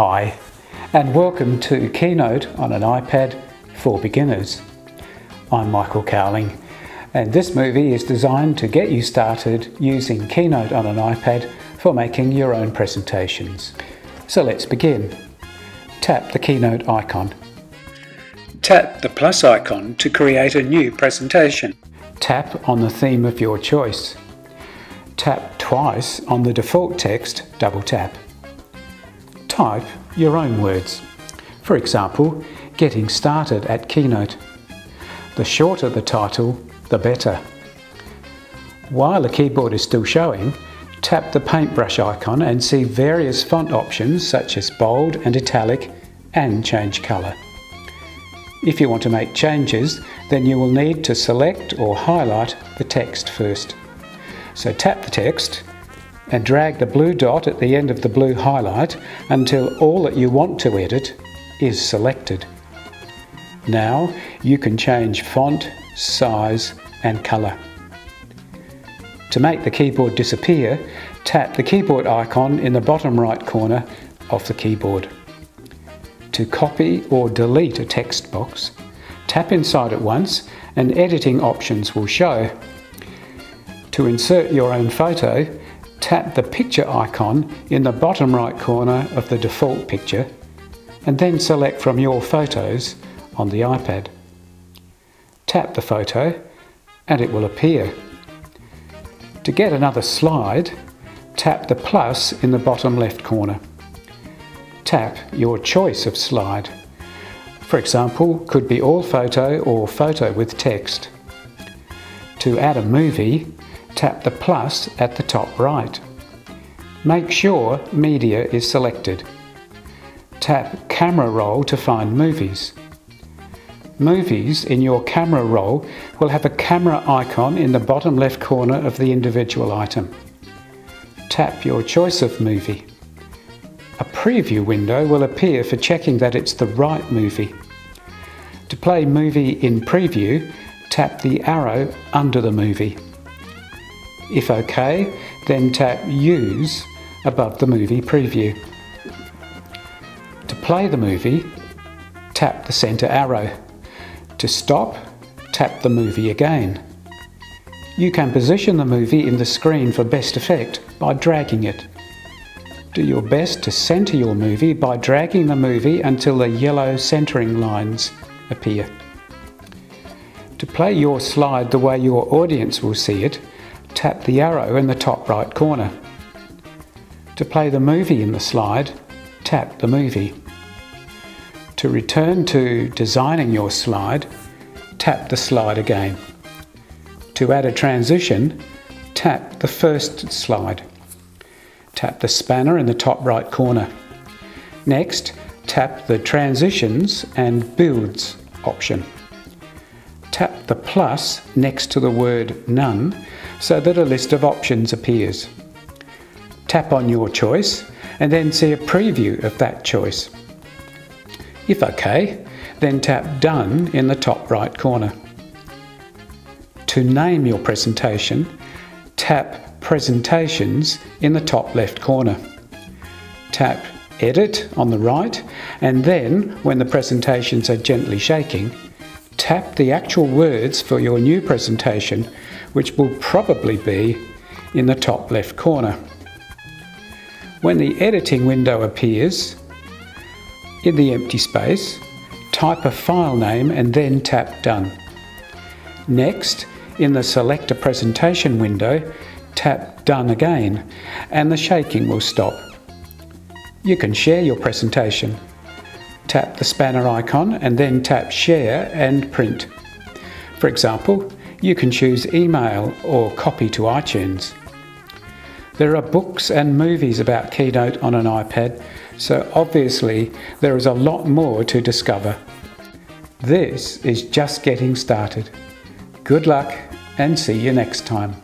Hi, and welcome to Keynote on an iPad for beginners. I'm Michael Cowling, and this movie is designed to get you started using Keynote on an iPad for making your own presentations. So let's begin. Tap the Keynote icon. Tap the plus icon to create a new presentation. Tap on the theme of your choice. Tap twice on the default text, double tap type your own words. For example, Getting Started at Keynote. The shorter the title, the better. While the keyboard is still showing, tap the paintbrush icon and see various font options such as bold and italic and change colour. If you want to make changes, then you will need to select or highlight the text first. So tap the text and drag the blue dot at the end of the blue highlight until all that you want to edit is selected. Now you can change font, size and colour. To make the keyboard disappear, tap the keyboard icon in the bottom right corner of the keyboard. To copy or delete a text box, tap inside it once and editing options will show. To insert your own photo, tap the picture icon in the bottom right corner of the default picture and then select from your photos on the iPad. Tap the photo and it will appear. To get another slide, tap the plus in the bottom left corner. Tap your choice of slide. For example, could be all photo or photo with text. To add a movie, tap the plus at the top right. Make sure Media is selected. Tap Camera Roll to find movies. Movies in your camera roll will have a camera icon in the bottom left corner of the individual item. Tap your choice of movie. A preview window will appear for checking that it's the right movie. To play movie in preview, tap the arrow under the movie. If OK, then tap Use above the movie preview. To play the movie, tap the centre arrow. To stop, tap the movie again. You can position the movie in the screen for best effect by dragging it. Do your best to centre your movie by dragging the movie until the yellow centering lines appear. To play your slide the way your audience will see it, tap the arrow in the top right corner. To play the movie in the slide, tap the movie. To return to designing your slide, tap the slide again. To add a transition, tap the first slide. Tap the spanner in the top right corner. Next, tap the Transitions and Builds option. Tap the plus next to the word None so that a list of options appears. Tap on your choice and then see a preview of that choice. If OK, then tap Done in the top right corner. To name your presentation, tap Presentations in the top left corner. Tap Edit on the right, and then, when the presentations are gently shaking, tap the actual words for your new presentation which will probably be in the top left corner. When the editing window appears, in the empty space, type a file name and then tap Done. Next, in the Select a Presentation window, tap Done again and the shaking will stop. You can share your presentation. Tap the spanner icon and then tap Share and Print. For example, you can choose email or copy to iTunes. There are books and movies about Keynote on an iPad, so obviously there is a lot more to discover. This is just getting started. Good luck and see you next time.